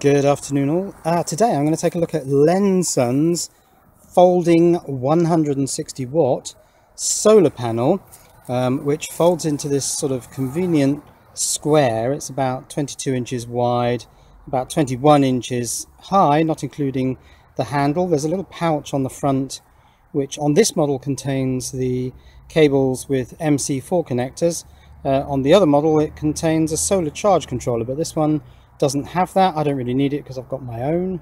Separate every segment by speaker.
Speaker 1: Good afternoon all. Uh, today I'm going to take a look at Lensun's folding 160 watt solar panel um, which folds into this sort of convenient square. It's about 22 inches wide, about 21 inches high, not including the handle. There's a little pouch on the front which on this model contains the cables with MC4 connectors. Uh, on the other model it contains a solar charge controller but this one doesn't have that. I don't really need it because I've got my own.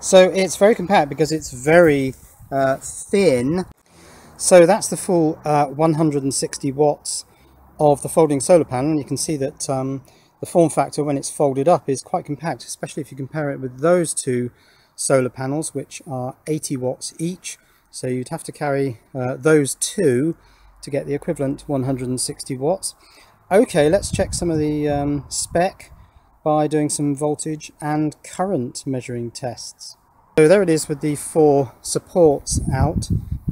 Speaker 1: So it's very compact because it's very uh, thin. So that's the full uh, 160 watts of the folding solar panel. You can see that um, the form factor when it's folded up is quite compact, especially if you compare it with those two solar panels, which are 80 watts each. So you'd have to carry uh, those two to get the equivalent 160 watts. Okay, let's check some of the um, spec by doing some voltage and current measuring tests. So there it is with the four supports out.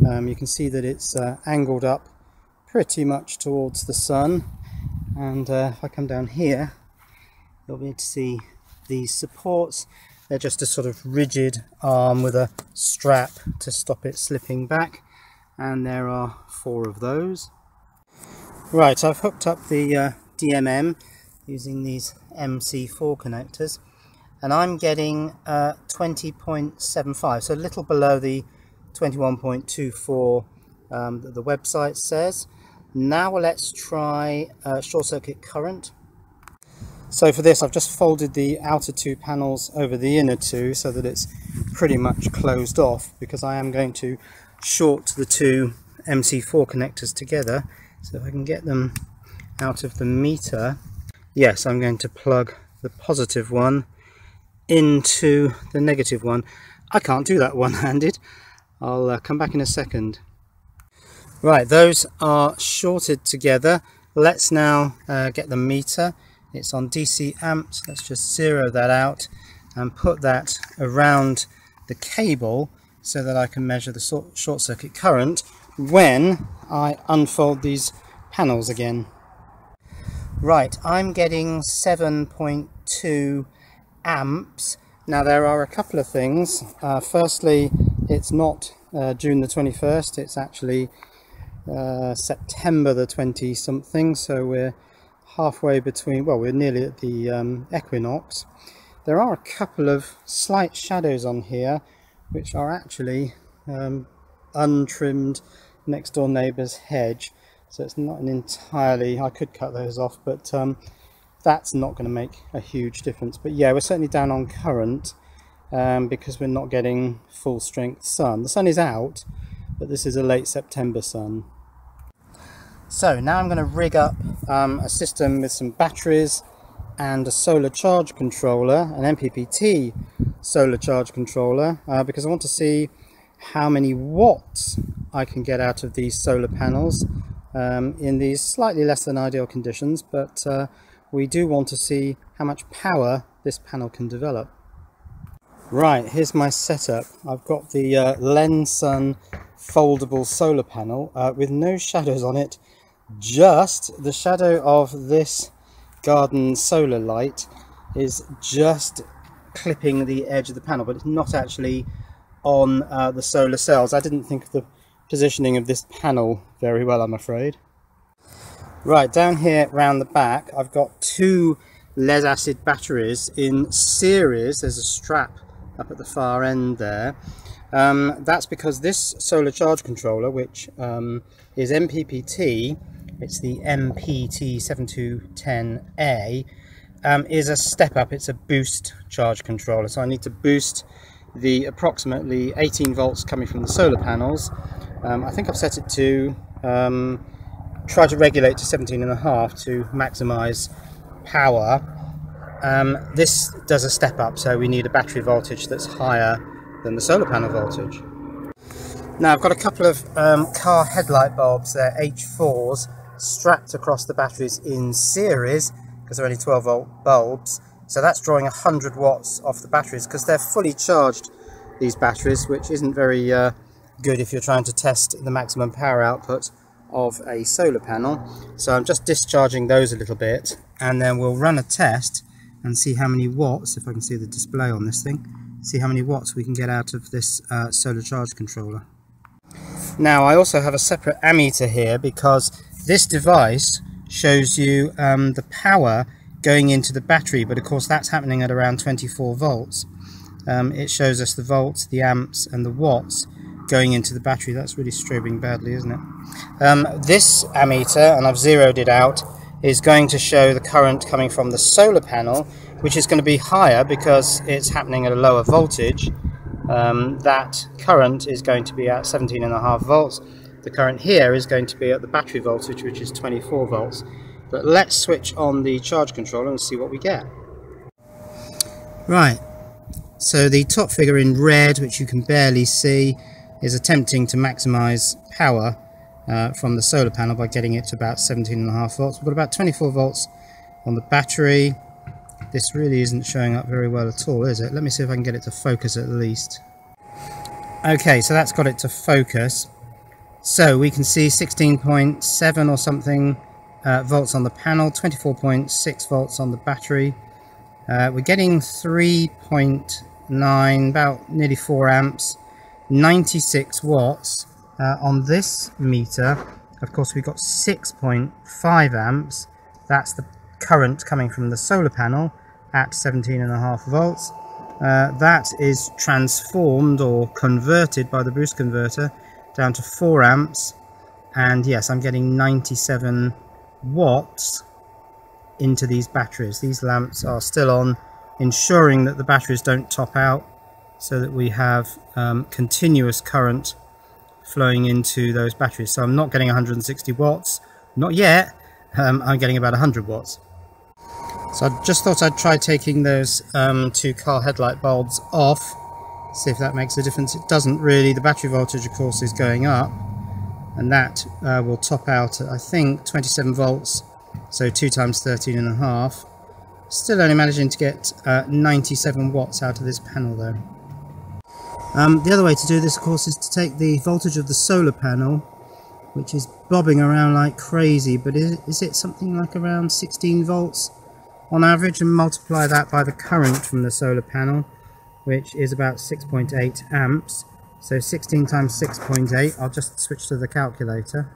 Speaker 1: Um, you can see that it's uh, angled up pretty much towards the sun and uh, if I come down here you'll be able to see these supports. They're just a sort of rigid arm with a strap to stop it slipping back and there are four of those. Right, I've hooked up the uh, DMM using these MC4 connectors and I'm getting uh, 20.75 so a little below the 21.24 um, that the website says. Now let's try uh, short circuit current. So for this I've just folded the outer two panels over the inner two so that it's pretty much closed off because I am going to short the two MC4 connectors together. So if I can get them out of the meter yes I'm going to plug the positive one into the negative one. I can't do that one-handed. I'll uh, come back in a second. Right those are shorted together. Let's now uh, get the meter. It's on DC amps. Let's just zero that out and put that around the cable so that I can measure the short circuit current when I unfold these panels again Right, I'm getting 7.2 amps. Now there are a couple of things. Uh, firstly, it's not uh, June the 21st, it's actually uh, September the 20 something, so we're halfway between, well we're nearly at the um, equinox. There are a couple of slight shadows on here which are actually um, untrimmed next door neighbour's hedge so it's not an entirely I could cut those off but um, that's not going to make a huge difference. But yeah we're certainly down on current um, because we're not getting full strength sun. The sun is out but this is a late September sun. So now I'm going to rig up um, a system with some batteries and a solar charge controller an MPPT solar charge controller uh, because I want to see how many watts I can get out of these solar panels um, in these slightly less than ideal conditions, but uh, we do want to see how much power this panel can develop. Right, here's my setup. I've got the uh, Lensun foldable solar panel uh, with no shadows on it, just the shadow of this garden solar light is just clipping the edge of the panel, but it's not actually on uh, the solar cells. I didn't think of the positioning of this panel very well, I'm afraid. Right, down here round the back, I've got two lead acid batteries in series. There's a strap up at the far end there. Um, that's because this solar charge controller, which um, is MPPT, it's the MPT7210A, um, is a step up, it's a boost charge controller. So I need to boost the approximately 18 volts coming from the solar panels um, I think I've set it to um, try to regulate to 17 and a half to maximize power. Um, this does a step up, so we need a battery voltage that's higher than the solar panel voltage. Now I've got a couple of um, car headlight bulbs, they're H4s, strapped across the batteries in series, because they're only 12 volt bulbs. So that's drawing 100 watts off the batteries, because they're fully charged, these batteries, which isn't very uh, good if you're trying to test the maximum power output of a solar panel. So I'm just discharging those a little bit and then we'll run a test and see how many watts, if I can see the display on this thing, see how many watts we can get out of this uh, solar charge controller. Now I also have a separate ammeter here because this device shows you um, the power going into the battery but of course that's happening at around 24 volts. Um, it shows us the volts, the amps and the watts going into the battery. That's really strobing badly isn't it? Um, this ammeter, and I've zeroed it out, is going to show the current coming from the solar panel which is going to be higher because it's happening at a lower voltage um, that current is going to be at 17.5 volts. The current here is going to be at the battery voltage, which is 24 volts. But let's switch on the charge controller and see what we get. Right, so the top figure in red, which you can barely see, is attempting to maximize power uh, from the solar panel by getting it to about 17.5 volts. We've got about 24 volts on the battery, this really isn't showing up very well at all, is it? Let me see if I can get it to focus at least. Okay, so that's got it to focus. So we can see 16.7 or something uh, volts on the panel, 24.6 volts on the battery. Uh, we're getting 3.9, about nearly 4 amps, 96 watts. Uh, on this meter, of course, we've got 6.5 amps. That's the current coming from the solar panel at 17.5 volts. Uh, that is transformed or converted by the boost converter down to 4 amps and yes I'm getting 97 watts into these batteries. These lamps are still on ensuring that the batteries don't top out so that we have um, continuous current flowing into those batteries. So I'm not getting 160 watts, not yet, um, I'm getting about 100 watts. So I just thought I'd try taking those um, two car headlight bulbs off, see if that makes a difference. It doesn't really. The battery voltage, of course, is going up, and that uh, will top out at, I think, 27 volts, so 2 times 13 and a half. Still only managing to get uh, 97 watts out of this panel, though. Um, the other way to do this, of course, is to take the voltage of the solar panel, which is bobbing around like crazy, but is, is it something like around 16 volts? on average? And multiply that by the current from the solar panel which is about 6.8 amps. So 16 times 6.8 I'll just switch to the calculator.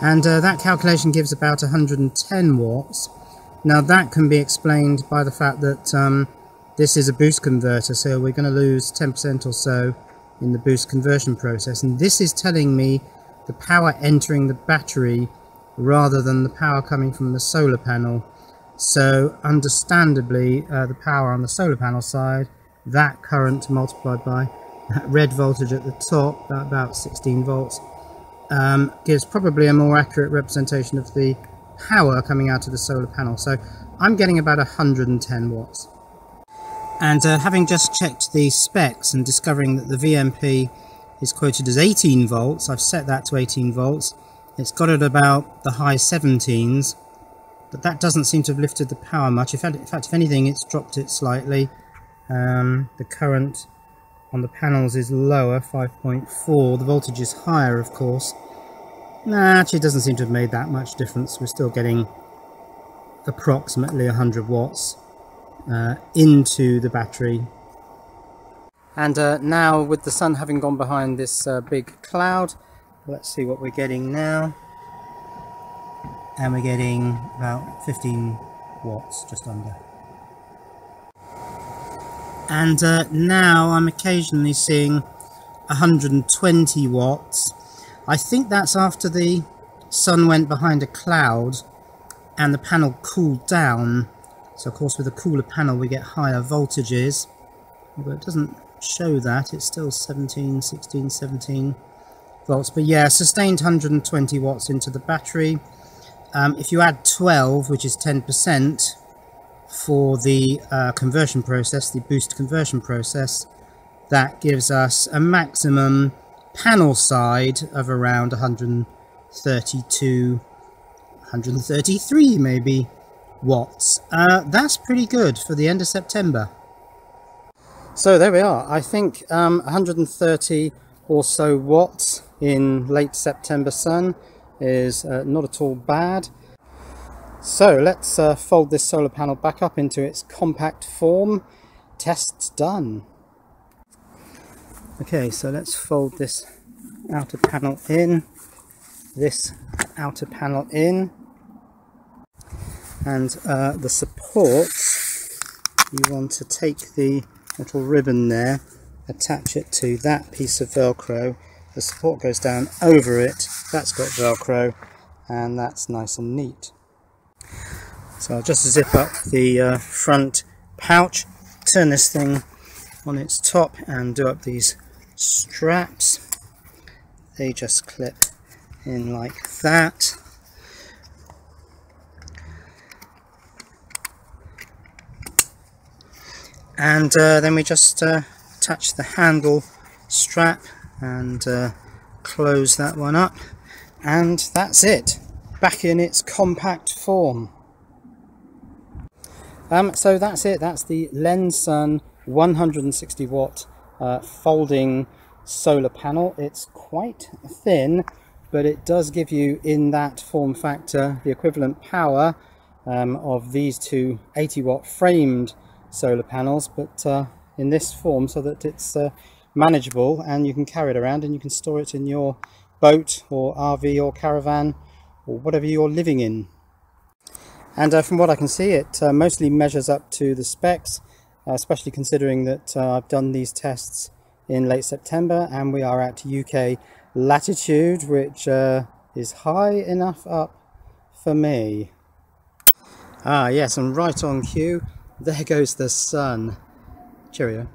Speaker 1: And uh, that calculation gives about 110 watts. Now that can be explained by the fact that um, this is a boost converter so we're going to lose 10% or so in the boost conversion process and this is telling me the power entering the battery rather than the power coming from the solar panel so understandably, uh, the power on the solar panel side, that current multiplied by that red voltage at the top, about 16 volts, um, gives probably a more accurate representation of the power coming out of the solar panel. So I'm getting about 110 watts. And uh, having just checked the specs and discovering that the VMP is quoted as 18 volts, I've set that to 18 volts. It's got it about the high 17s but that doesn't seem to have lifted the power much. In fact, if anything, it's dropped it slightly. Um, the current on the panels is lower, 5.4. The voltage is higher, of course. Nah, actually, doesn't seem to have made that much difference. We're still getting approximately 100 watts uh, into the battery. And uh, now, with the sun having gone behind this uh, big cloud, let's see what we're getting now. And we're getting about 15 watts just under. And uh, now I'm occasionally seeing 120 watts. I think that's after the sun went behind a cloud and the panel cooled down so of course with a cooler panel we get higher voltages. But it doesn't show that it's still 17 16 17 volts. But yeah sustained 120 watts into the battery. Um, if you add 12, which is 10% for the uh, conversion process, the boost conversion process, that gives us a maximum panel side of around 132, 133 maybe watts. Uh, that's pretty good for the end of September. So there we are. I think um, 130 or so watts in late September sun is uh, not at all bad. So let's uh, fold this solar panel back up into its compact form. Tests done. Okay, so let's fold this outer panel in, this outer panel in, and uh, the supports, you want to take the little ribbon there, attach it to that piece of Velcro, the support goes down over it, that's got Velcro, and that's nice and neat. So I'll just zip up the uh, front pouch, turn this thing on its top and do up these straps. They just clip in like that. And uh, then we just uh, attach the handle strap and uh, close that one up. And that's it. Back in its compact form. Um, so that's it. That's the Lensun 160 watt uh, folding solar panel. It's quite thin but it does give you in that form factor the equivalent power um, of these two 80 watt framed solar panels but uh, in this form so that it's uh, manageable and you can carry it around and you can store it in your boat or RV or caravan or whatever you're living in. And uh, from what I can see it uh, mostly measures up to the specs uh, especially considering that uh, I've done these tests in late September and we are at UK latitude which is high enough up for me. Ah yes and right on cue there goes the sun. Cheerio.